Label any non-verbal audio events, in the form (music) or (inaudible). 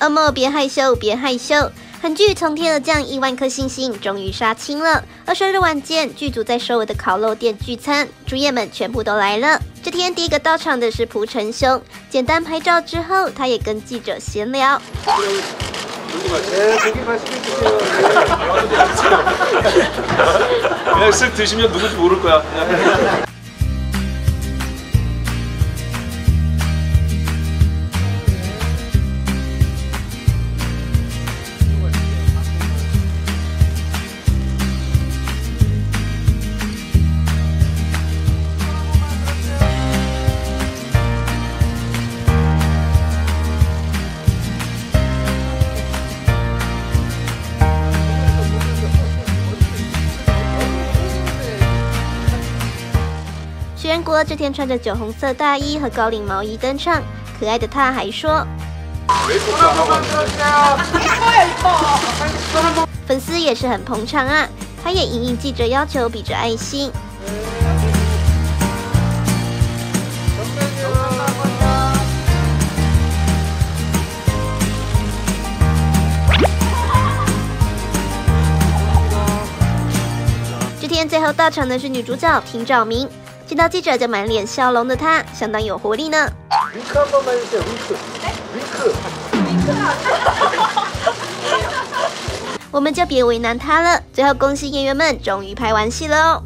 恶魔别害羞，别害羞。韩剧从天而降亿万颗星星终于杀青了。二十日晚间，剧组在首尔的烤肉店聚餐，主演们全部都来了。这天第一个到场的是朴成雄，简单拍照之后，他也跟记者闲聊。(laughs) (laughs) (laughs) 徐仁国这天穿着酒红色大衣和高领毛衣登场，可爱的他还说：“粉丝也是很捧场啊。”他也应应记者要求，比着爱心。这天最后到场的是女主角平兆明。见到记者就满脸笑容的他，相当有活力呢。我们就别为难他了。最后恭喜演员们终于拍完戏了哦。